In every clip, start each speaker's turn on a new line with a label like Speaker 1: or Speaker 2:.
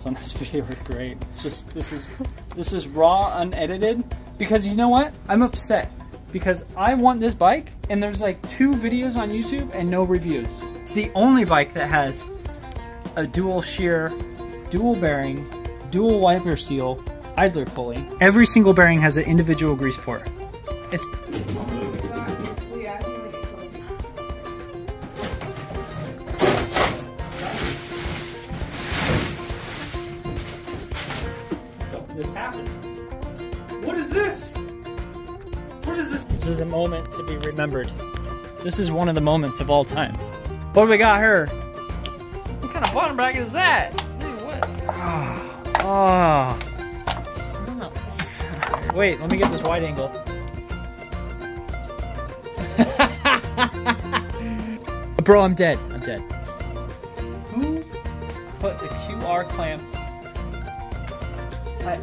Speaker 1: comments on this video are great. It's just this is this is raw, unedited. Because you know what? I'm upset because I want this bike and there's like two videos on YouTube and no reviews. It's the only bike that has a dual shear, dual bearing, dual wiper seal, idler pulley. Every single bearing has an individual grease port. It's is this? This is a moment to be remembered. This is one of the moments of all time. What do we got here? What kind of bottom bracket is that? Dude, what? Oh. Wait, let me get this wide angle. Bro, I'm dead. I'm dead. Who put the QR clamp? I,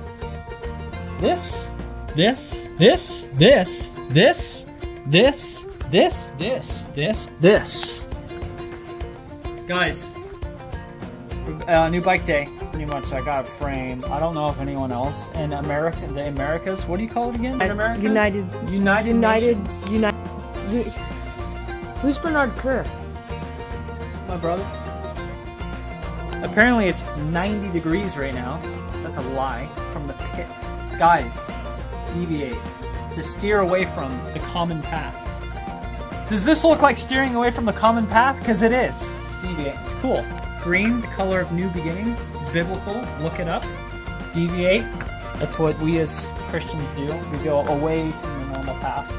Speaker 1: this, this, this, this, this, this, this, this, this, this. Guys, uh, new bike day. Pretty much, I got a frame. I don't know if anyone else in America, the Americas. What do you call it again? In America?
Speaker 2: United.
Speaker 1: United.
Speaker 2: United.
Speaker 1: Nations?
Speaker 2: United. Who's Bernard Kerr?
Speaker 1: My brother. Apparently, it's 90 degrees right now. That's a lie from the pit. Guys, deviate to steer away from the common path. Does this look like steering away from the common path? Because it is. Deviate. It's cool. Green, the color of new beginnings. It's biblical. Look it up. Deviate. That's what we as Christians do. We go away from the normal path.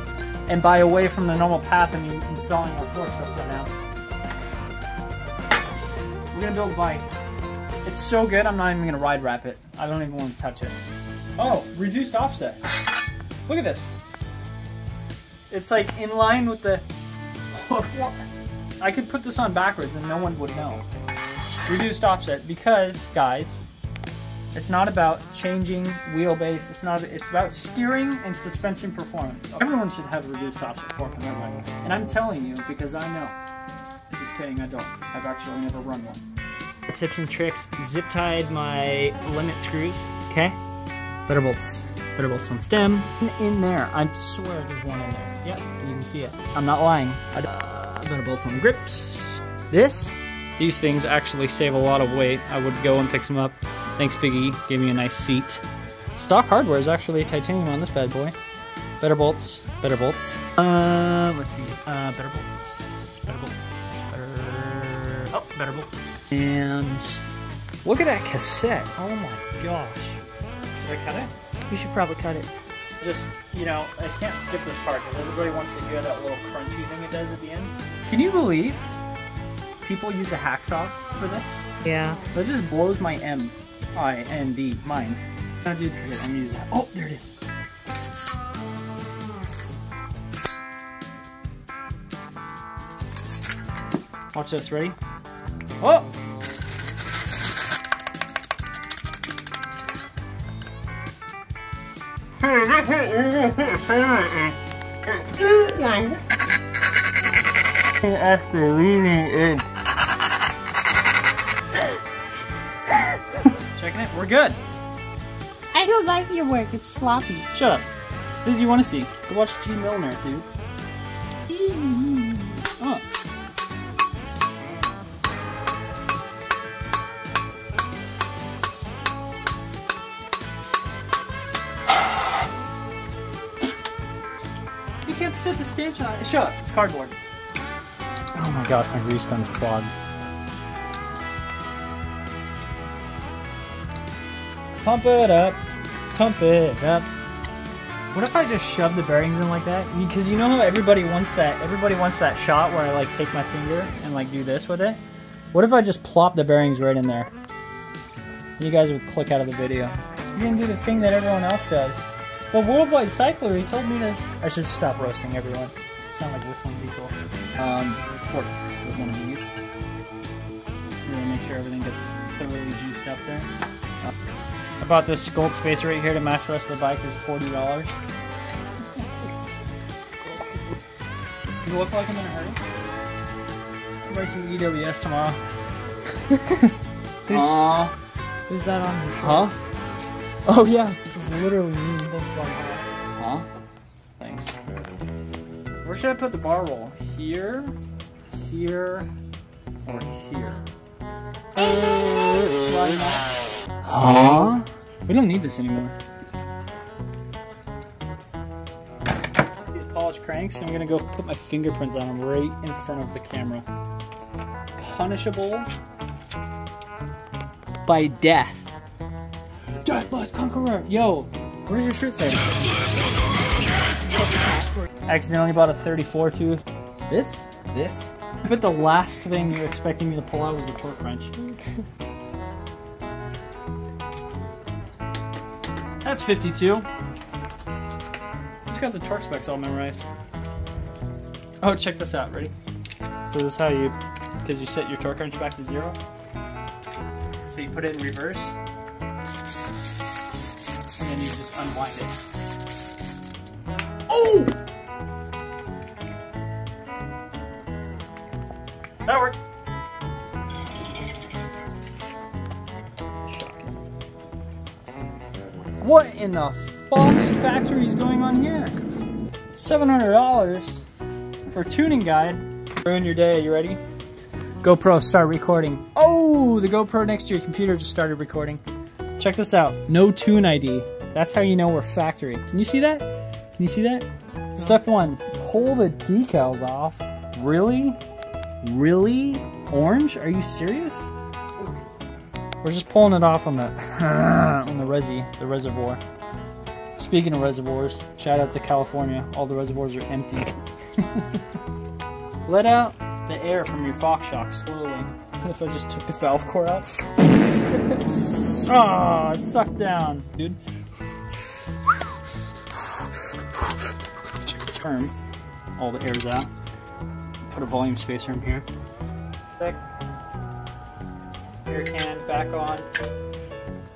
Speaker 1: And by away from the normal path, I mean installing our forks upside now. We're gonna build a bike. It's so good, I'm not even gonna ride wrap it. I don't even want to touch it. Oh, reduced offset. Look at this. It's like in line with the. I could put this on backwards and no one would know. Reduced offset because, guys, it's not about changing wheelbase. It's not. It's about steering and suspension performance. Everyone should have reduced offset fork on their bike, and I'm telling you because I know. Just kidding, I don't. I've actually never run one. Tips and tricks. Zip tied my limit screws. Okay. Better bolts. Better bolts on stem. In there. I swear there's one in there. Yep, you can see it. I'm not lying. I uh, better bolts on grips. This. These things actually save a lot of weight. I would go and pick some up. Thanks, Biggie. Gave me a nice seat. Stock hardware is actually titanium on this bad boy. Better bolts. Better bolts. Uh, let's see. Uh, better bolts. Better bolts. Better. Oh, better bolts. And look at that cassette. Oh my gosh. Should I cut it?
Speaker 2: You should probably cut it.
Speaker 1: Just, you know, I can't skip this part because everybody wants to hear that little crunchy thing it does at the end. Can you believe people use a hacksaw for this?
Speaker 2: Yeah.
Speaker 1: That just blows my M I N D mind. No, dude, forget it. I'm gonna use that. Oh, there it is. Watch this. Ready? Oh! After leaning in. Checking it. We're good.
Speaker 3: I don't like your work. It's sloppy.
Speaker 1: Shut up. Who do you want to see? Go watch Gee Milner, dude. Oh. Can't set the stanchion on it. Up. It's cardboard. Oh my gosh, my grease gun's clogged. Pump it up. Pump it up. What if I just shove the bearings in like that? Because you know how everybody wants that everybody wants that shot where I like take my finger and like do this with it? What if I just plop the bearings right in there? You guys would click out of the video. You didn't do the thing that everyone else does. Well, Worldwide Cyclery, he told me to... I should stop roasting everyone. Sound like whistling people. Um, fork with one of these. Really make sure everything gets thoroughly juiced up there. Uh, I bought this gold spacer right here to match the rest of the bike. It's forty dollars. Does it look like I'm in a hurry? I'm racing EWS tomorrow. Aww.
Speaker 2: Who's that on your shirt?
Speaker 1: Huh? Oh yeah. It's literally me. Huh? Thanks. Where should I put the bar roll? Here, here, or here? Why? Huh? We don't need this anymore. These polished cranks, I'm gonna go put my fingerprints on them right in front of the camera. Punishable by death. Death must conqueror. Yo, what does your shirt say? Accidentally bought a 34 tooth. This? This? I bet the last thing you're expecting me to pull out was a torque wrench. That's 52. Just got the torque specs all memorized. Oh, check this out. Ready? So this is how you, because you set your torque wrench back to zero. So you put it in reverse, unwind it. Oh! That worked. What in the Fox factory is going on here? $700 for a tuning guide. Ruin your day, you ready? GoPro, start recording. Oh, the GoPro next to your computer just started recording. Check this out, no tune ID. That's how you know we're factory. Can you see that? Can you see that? Step one, pull the decals off. Really? Really? Orange? Are you serious? We're just pulling it off on the on the resi, the reservoir. Speaking of reservoirs, shout out to California. All the reservoirs are empty. Let out the air from your Fox shock slowly. If I just took the valve core out. oh, it sucked down, dude. All the airs out. Put a volume spacer in here. Back. Air can back on.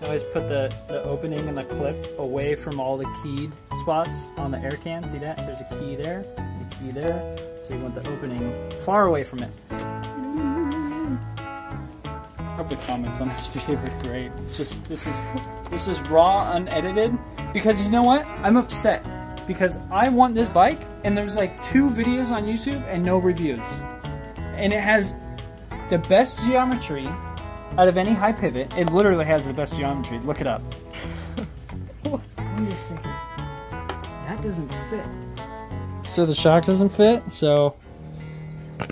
Speaker 1: Always put the, the opening and the clip away from all the keyed spots on the air can. See that? There's a key there, a key there. So you want the opening far away from it. Hope the comments on this video are great. It's just this is this is raw, unedited. Because you know what? I'm upset because I want this bike and there's like two videos on YouTube and no reviews. And it has the best geometry out of any high pivot. It literally has the best geometry. Look it up.
Speaker 2: Wait a second. That doesn't fit.
Speaker 1: So the shock doesn't fit, so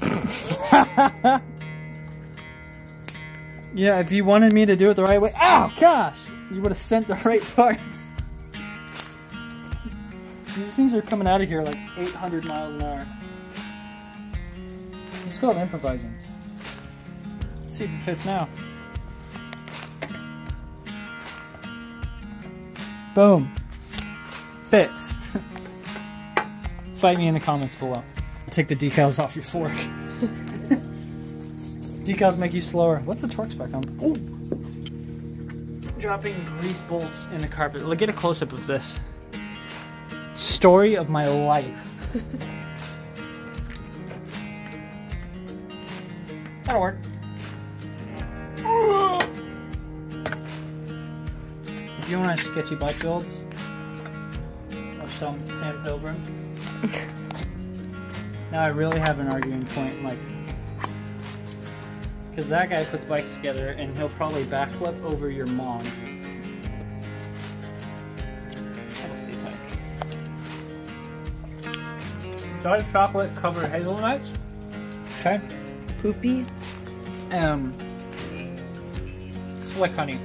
Speaker 1: Yeah, if you wanted me to do it the right way, oh gosh, you would have sent the right parts. These things are coming out of here like 800 miles an hour. It's called improvising. Let's see if it fits now. Boom. Fits. Fight me in the comments below. Take the decals off your fork. decals make you slower. What's the torque spec on? Oh! Dropping grease bolts in the carpet. Look, get a close up of this. Story of my life. That'll work. If you want to sketchy bike builds, or some Sam Pilgrim. now I really have an arguing point, like, because that guy puts bikes together and he'll probably backflip over your mom. Dark chocolate covered hazelnuts. Okay.
Speaker 2: Poopy.
Speaker 1: Um, slick honey.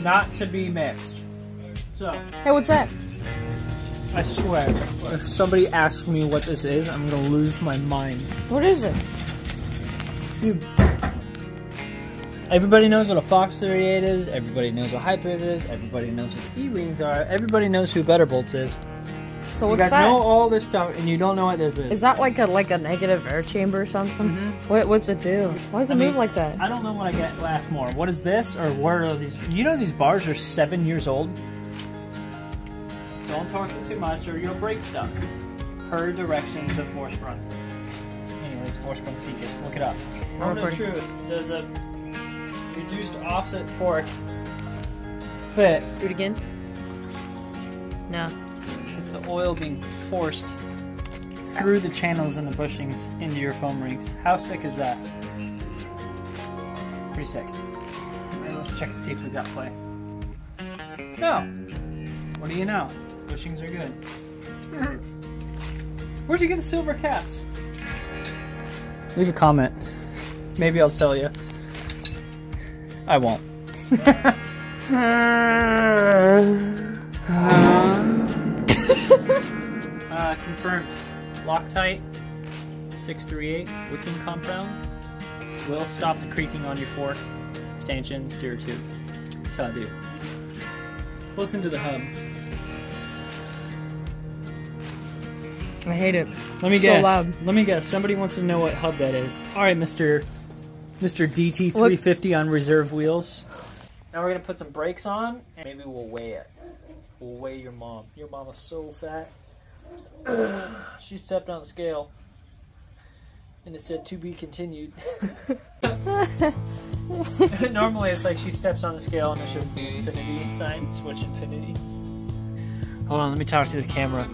Speaker 1: Not to be mixed. So,
Speaker 2: Hey, what's that?
Speaker 1: I swear, if somebody asks me what this is, I'm gonna lose my mind.
Speaker 2: What is it?
Speaker 1: Dude. Everybody knows what a Fox 38 is, everybody knows what Hypert is, everybody knows what eeWings are, everybody knows who Better Bolts is.
Speaker 2: So
Speaker 1: You guys
Speaker 2: that?
Speaker 1: know all this stuff and you don't know what this is.
Speaker 2: Is that like a like a negative air chamber or something? What what's it do? Why does it
Speaker 1: Mm-hmm. I
Speaker 2: move
Speaker 1: mean,
Speaker 2: like that?
Speaker 1: I don't know what I get last more. What is this or where are these? You know these bars are seven years old? Don't it too much or you'll break stuff. Per directions of Morse front. Anyway, Vorsprung. Anyways, Vorsprung teaches. Look it up. Moment of truth. Does a reduced offset fork fit.
Speaker 2: Do it again. No.
Speaker 1: The oil being forced through the channels and the bushings into your foam rings. How sick is that? Pretty sick. Alright, let's check and see if we got play. No. What do you know? Bushings are good. Where'd you get the silver caps? Leave a comment. Maybe I'll tell you. I won't. uh, Uh, confirmed. Loctite 638 wicking compound will stop the creaking on your fork, stanchion, steer tube. That's how I do. Listen to the hub.
Speaker 2: I hate it.
Speaker 1: Let me
Speaker 2: So
Speaker 1: guess.
Speaker 2: loud.
Speaker 1: Let me guess. Somebody wants to know what hub that is. All right, Mister Mister DT three fifty on reserve wheels. Now we're gonna put some brakes on, and maybe we'll weigh it. We'll weigh your mom. Your mom is so fat. she stepped on the scale, and it said to be continued. Normally, it's like she steps on the scale and it shows the infinity sign. Switch infinity. Hold on, let me talk to the camera.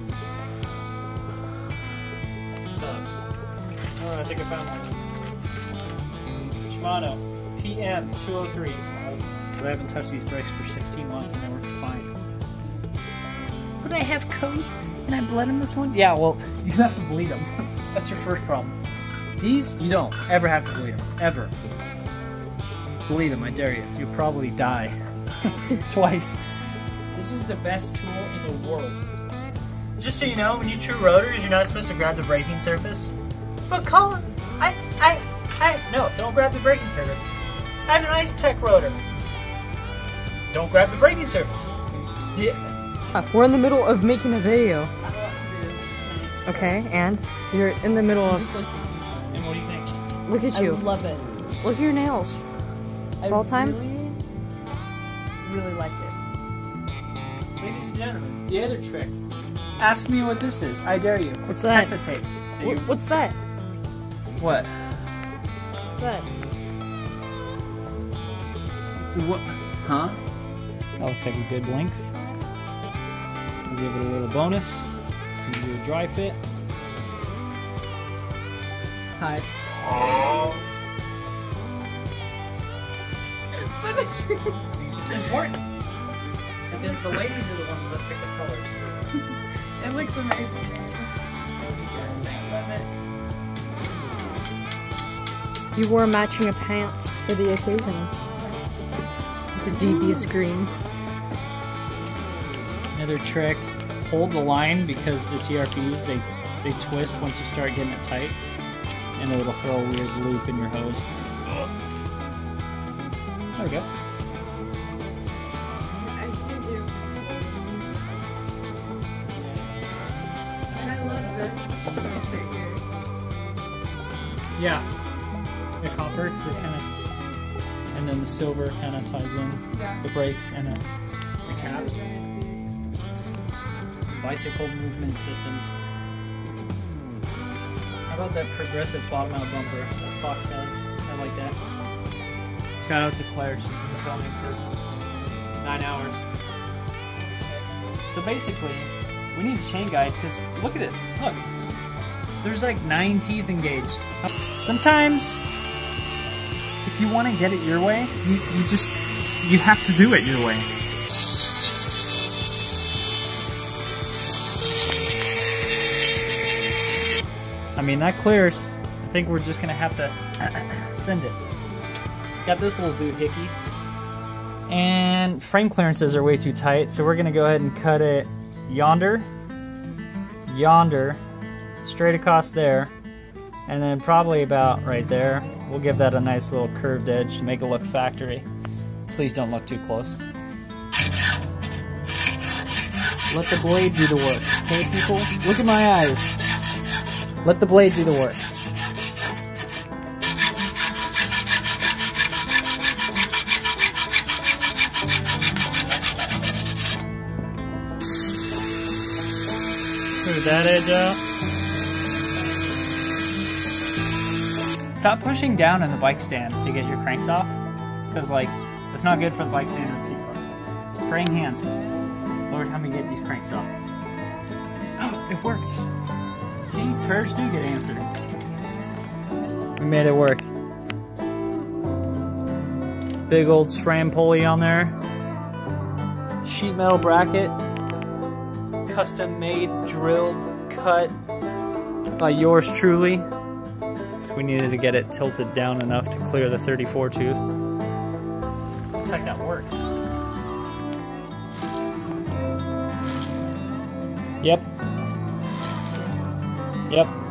Speaker 1: Oh, I think I found one. Shimano PM 203. I haven't touched these brakes for 16 months and they work fine. But I have codes and I bled them this one? Yeah, well, you have to bleed them. That's your first problem. These, you don't ever have to bleed them. Ever. Bleed them, I dare you. You'll probably die. Twice. This is the best tool in the world. Just so you know, when you true rotors, you're not supposed to grab the braking surface. But Collin, I, I, I, no, don't grab the braking surface. I have an Ice Tech rotor. Don't grab the braking surface. Yeah.
Speaker 2: Uh, we're in the middle of making a video. Okay, and you're in the middle of.
Speaker 1: And what do you think?
Speaker 2: Look at
Speaker 3: I
Speaker 2: you.
Speaker 3: love it.
Speaker 2: Look at your nails.
Speaker 3: I
Speaker 2: All time?
Speaker 3: Really, really like it.
Speaker 1: Ladies and gentlemen, the other trick. Ask me what this is. I dare you.
Speaker 2: What's that?
Speaker 1: Tesa tape.
Speaker 2: Wh- What's that?
Speaker 1: What?
Speaker 2: What's that?
Speaker 1: What? Huh? That looks like a good length. We'll give it a little bonus. We'll do a dry fit. Hi. it's important because the ladies are the ones that pick the colors.
Speaker 3: It looks amazing.
Speaker 2: You wore matching pants for the occasion. The devious green.
Speaker 1: Another trick: hold the line because the TRPs they they twist once you start getting it tight, and it'll throw a weird loop in your hose. There we go. Yeah, the copper, so kind of, and then the silver kind of ties in the brakes and uh, the caps. Bicycle movement systems. How about that progressive bottom out bumper that Fox has? I like that. Shout out to Claire, she's been filming for nine hours. So basically, we need a chain guide because look at this. Look, there's like nine teeth engaged. Sometimes, if you want to get it your way, you, you just you have to do it your way. Mean, that clears. I think we're just gonna have to send it. Got this little doohickey. And frame clearances are way too tight, so we're gonna go ahead and cut it yonder, yonder, straight across there, and then probably about right there. We'll give that a nice little curved edge to make it look factory. Please don't look too close. Let the blade do the work, okay, people? Look at my eyes. Let the blade do the work. Move that edge out. Stop pushing down on the bike stand to get your cranks off. Because, like, it's not good for the bike stand and seat bars. Praying hands. Lord, help me get these cranks off. Oh, it worked. See, prayers do get answered. We made it work. Big old SRAM pulley on there. Sheet metal bracket. Custom made, drilled, cut by yours truly. We needed to get it tilted down enough to clear the 34 tooth. Looks like that works. Yep. Yep.